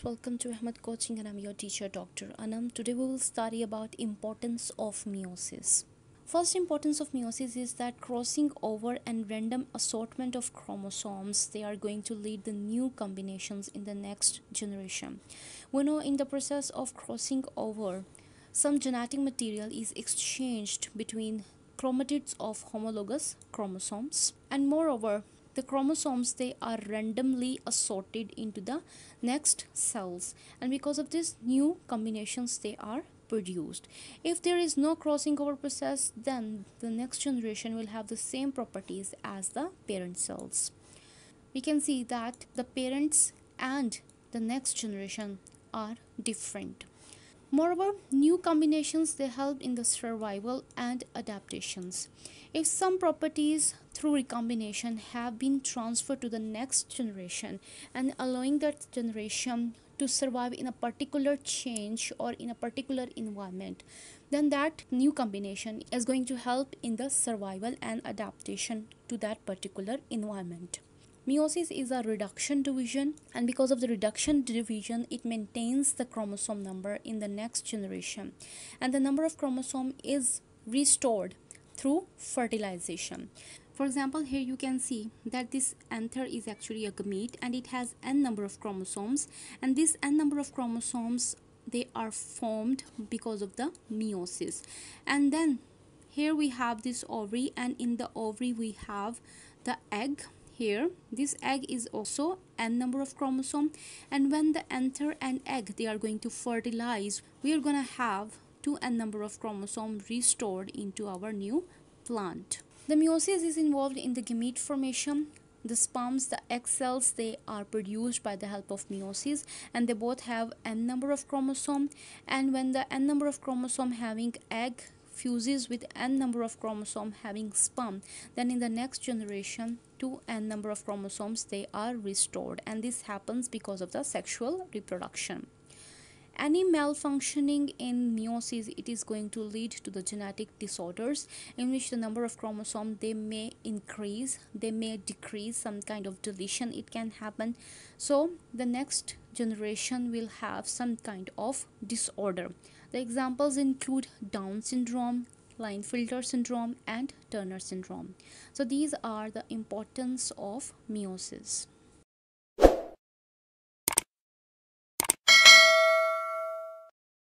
welcome to Ahmad coaching and I'm your teacher Dr. Anam. Today we will study about importance of meiosis. First importance of meiosis is that crossing over and random assortment of chromosomes they are going to lead the new combinations in the next generation. We know in the process of crossing over some genetic material is exchanged between chromatids of homologous chromosomes. And moreover the chromosomes they are randomly assorted into the next cells. And because of this new combinations they are produced. If there is no crossing over process then the next generation will have the same properties as the parent cells. We can see that the parents and the next generation are different moreover new combinations they help in the survival and adaptations. If some properties through recombination have been transferred to the next generation and allowing that generation to survive in a particular change or in a particular environment then that new combination is going to help in the survival and adaptation to that particular environment Meiosis is a reduction division and because of the reduction division it maintains the chromosome number in the next generation and the number of chromosome is restored through fertilization. For example, here you can see that this anther is actually a gamete and it has n number of chromosomes and this n number of chromosomes they are formed because of the meiosis. And then here we have this ovary and in the ovary we have the egg here. This egg is also n number of chromosome and when the anther and egg they are going to fertilize. We are going to have two n number of chromosome restored into our new plant. The meiosis is involved in the gamete formation. The sperms the egg cells they are produced by the help of meiosis and they both have n number of chromosome. And when the n number of chromosome having egg fuses with n number of chromosomes having sperm. Then in the next generation two n number of chromosomes they are restored. And this happens because of the sexual reproduction any malfunctioning in meiosis it is going to lead to the genetic disorders in which the number of chromosome they may increase they may decrease some kind of deletion it can happen. So the next generation will have some kind of disorder. The examples include down syndrome Klinefelter syndrome and Turner syndrome. So these are the importance of meiosis